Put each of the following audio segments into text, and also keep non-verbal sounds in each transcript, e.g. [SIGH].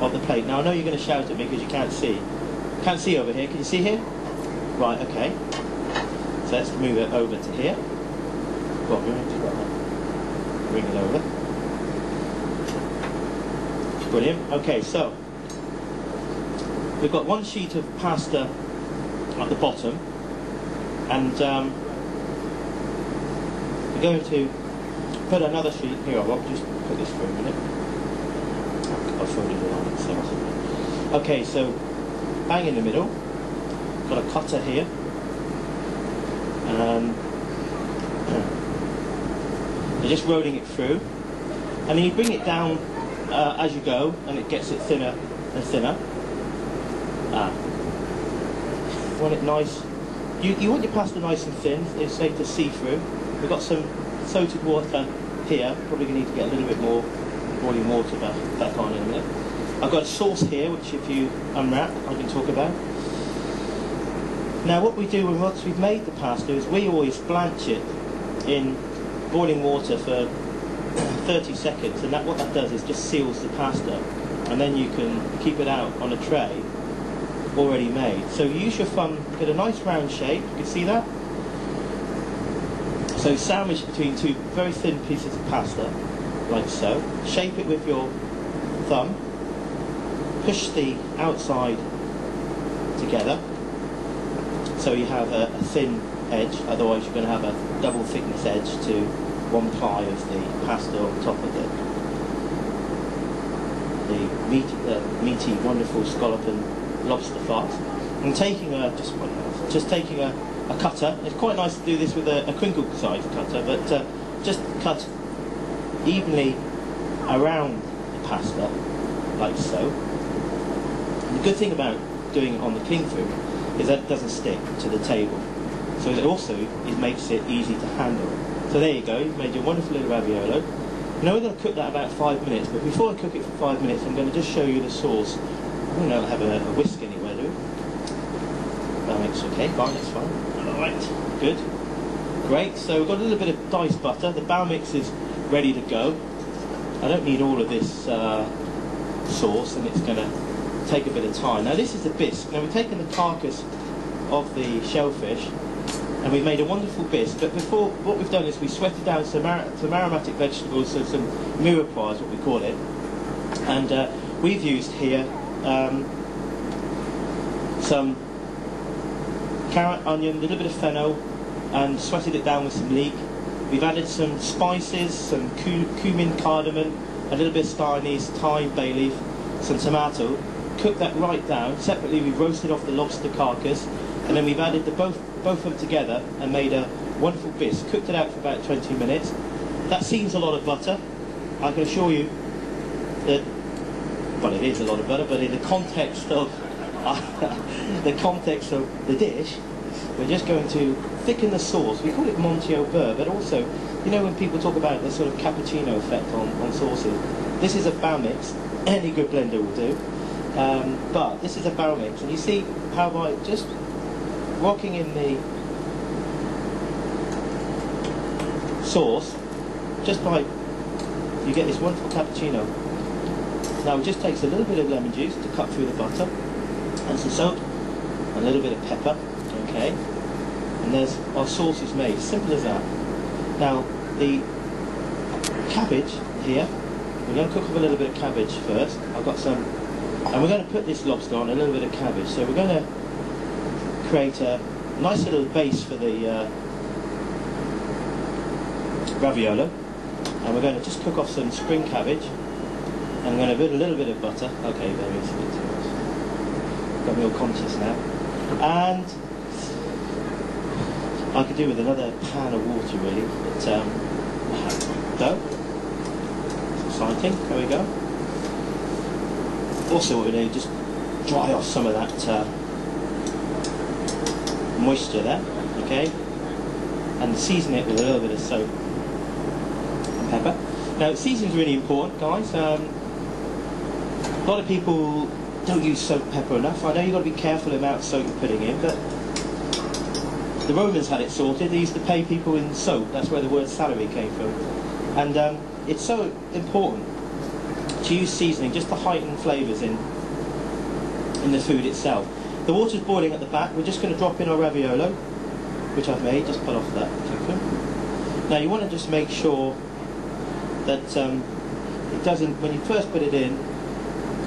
of the plate. Now I know you're going to shout at me because you can't see. Can't see over here. Can you see here? Right. Okay. So let's move it over to here. Go on, bring it Bring it over. Brilliant. Okay, so we've got one sheet of pasta at the bottom, and um, we're going to put another sheet here. I'll just put this for a minute. Fold it around. Okay, so bang in the middle. Got a cutter here. Um, you're just rolling it through, and then you bring it down uh, as you go, and it gets it thinner and thinner. Ah. Want it nice. You, you want your pasta nice and thin, it's safe to see through. We've got some salted water here, probably going to need to get a little bit more boiling water back, back on in a minute. I've got a sauce here, which if you unwrap, I can talk about. Now what we do once we've made the pasta is we always blanch it in boiling water for [COUGHS] 30 seconds and that what that does is just seals the pasta and then you can keep it out on a tray already made. So use your thumb, get a nice round shape, you can see that? So sandwich between two very thin pieces of pasta, like so. Shape it with your thumb, push the outside together so you have a, a thin edge, otherwise you're going to have a double thickness edge to one ply of the pasta on top of it. The meaty, uh, meaty wonderful scallop and lobster farce. And taking a just one, just taking a, a cutter. It's quite nice to do this with a, a crinkle size cutter, but uh, just cut evenly around the pasta, like so. The good thing about doing it on the cling film is that it doesn't stick to the table. So it also it makes it easy to handle. So there you go, you've made your wonderful little raviolo. Now we're going to cook that about five minutes, but before I cook it for five minutes, I'm going to just show you the sauce. I don't know, have a, a whisk anywhere, do we? That makes okay, fine, that's fine. Alright, good. Great, so we've got a little bit of diced butter. The Bamix is ready to go. I don't need all of this uh, sauce, and it's going to take a bit of time. Now this is the bisque. Now we've taken the carcass of the shellfish, and we've made a wonderful bisque. But before, what we've done is we sweated down some, ar some aromatic vegetables, so some mirepoix is what we call it. And uh, we've used here um, some carrot, onion, a little bit of fennel, and sweated it down with some leek. We've added some spices, some cumin, cardamom, a little bit of star anise, thyme, bay leaf, some tomato. Cooked that right down. Separately, we've roasted off the lobster carcass, and then we've added the both both of them together and made a wonderful bisque. Cooked it out for about 20 minutes. That seems a lot of butter. I can assure you that, well, it is a lot of butter, but in the context of [LAUGHS] the context of the dish, we're just going to thicken the sauce. We call it monté au beurre, but also, you know, when people talk about the sort of cappuccino effect on, on sauces, this is a Bamix. Any good blender will do. Um, but this is a Bamix, and you see how by just rocking in the sauce, just by you get this wonderful cappuccino. Now it just takes a little bit of lemon juice to cut through the butter, and some salt, a little bit of pepper, okay, and there's our sauce is made. Simple as that. Now the cabbage here, we're going to cook up a little bit of cabbage first. I've got some, and we're going to put this lobster on a little bit of cabbage. So we're going to create a nice little base for the uh, raviolo. And we're going to just cook off some spring cabbage. And I'm going to put a little bit of butter. Okay, there is a bit too much. Got me all conscious now. And I could do with another pan of water really, but um, dough. Exciting. There we go. Also, what we're do just dry off some of that uh, moisture there, okay? And season it with a little bit of soap and pepper. Now, seasoning is really important, guys. Um, a lot of people don't use soap and pepper enough. I know you've got to be careful about soap you're putting in, but the Romans had it sorted. They used to pay people in soap. That's where the word salary came from. And um, it's so important to use seasoning just to heighten flavours in in the food itself. The water's boiling at the back. We're just going to drop in our raviolo, which I've made. Just put off that cocoa. Now you want to just make sure that um, it doesn't. When you first put it in,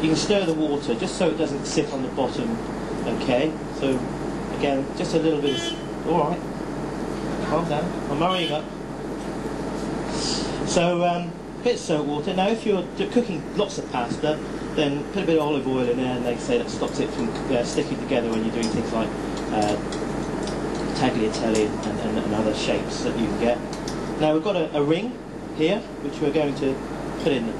you can stir the water just so it doesn't sit on the bottom. Okay. So again, just a little bit. Of, all right. Calm down. I'm hurrying up. So um, a bit of water. Now if you're cooking lots of pasta, then put a bit of olive oil in there, and they say that stops it from uh, sticking together when you're doing things like uh, tagliatelle and, and, and, other shapes that you can get. Now we've got a, a, ring here, which we're going to put in the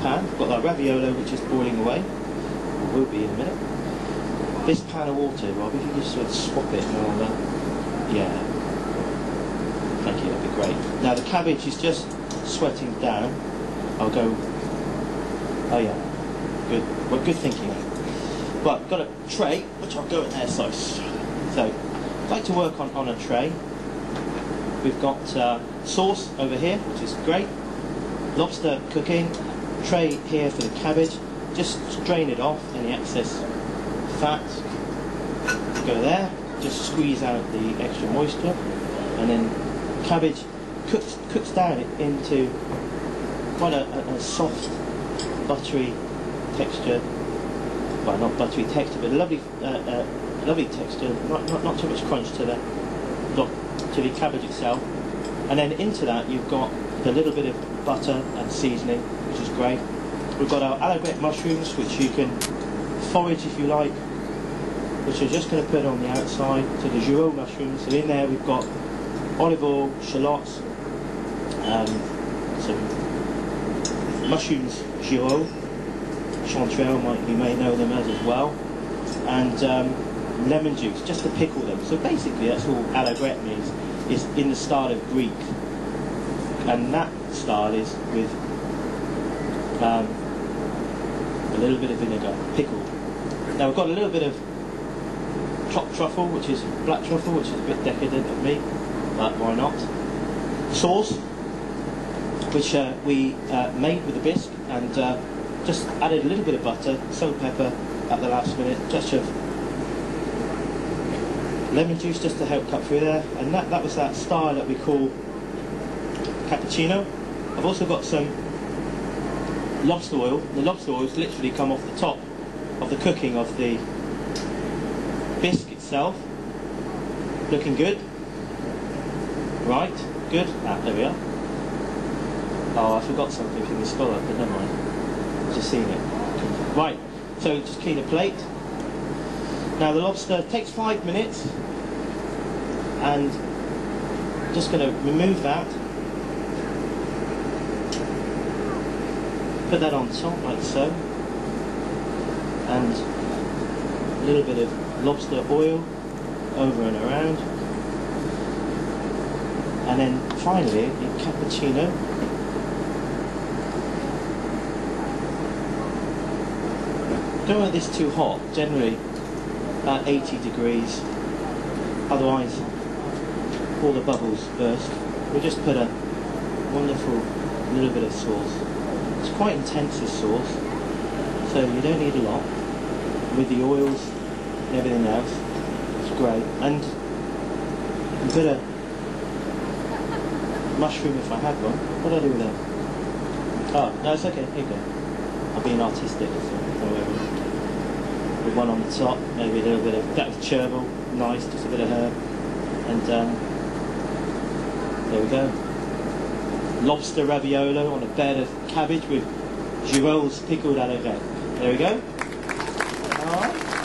pan. We've got our raviolo, which is boiling away. It will be in a minute. This pan of water, Rob, if you just sort of swap it and all that. Yeah. Thank you, that'd be great. Now the cabbage is just sweating down. I'll go, oh yeah, Good. Well, good thinking. Right, got a tray, which I'll go in there. So, so I'd like to work on, on a tray. We've got uh, sauce over here, which is great. Lobster cooking. Tray here for the cabbage. Just drain it off, any excess fat. Go there. Just squeeze out the extra moisture. And then cabbage cooks, cooks down into quite a, a, soft, buttery texture, well not buttery texture, but a lovely, uh, uh, lovely texture, not, not, not too much crunch to the, to the cabbage itself. And then into that you've got a little bit of butter and seasoning, which is great. We've got our à la grecque mushrooms, which you can forage if you like, which we're just going to put on the outside. So the girolle mushrooms. So in there we've got olive oil, shallots, um, some mushrooms girolle, chanterelle, might, you may know them as as well, and um, lemon juice, just to pickle them. So basically that's all à la grecque means, is in the style of Greek. And that style is with um, a little bit of vinegar, pickled. Now we've got a little bit of chopped truffle, which is black truffle, which is a bit decadent of me, but why not? Sauce, which uh, we uh, made with a bisque, and uh, just added a little bit of butter, salt pepper at the last minute, touch of lemon juice just to help cut through there, and that, that was that style that we call cappuccino. I've also got some lobster oil. The lobster oil has literally come off the top of the cooking of the Looking good. Right, good. Ah, there we are. Oh, I forgot something in the scallop, but never mind just seen it. Right, so just clean a plate. Now the lobster takes five minutes and just going to remove that. Put that on top like so. And a little bit of lobster oil over and around. And then finally, your cappuccino Don't want this too hot, generally about 80 degrees, otherwise all the bubbles burst. We'll just put a wonderful little bit of sauce. It's quite intense this sauce, so you don't need a lot. With the oils and everything else, it's great. And a bit of mushroom if I had one. What do I do with that? Oh, no, it's okay. Here you go. I'm artistic, so with one on the top, maybe a little bit of that was chervil, nice, just a bit of herb, and um, there we go. Lobster raviolo on a bed of cabbage with girolle's pickled à la grecque. There we go. All right.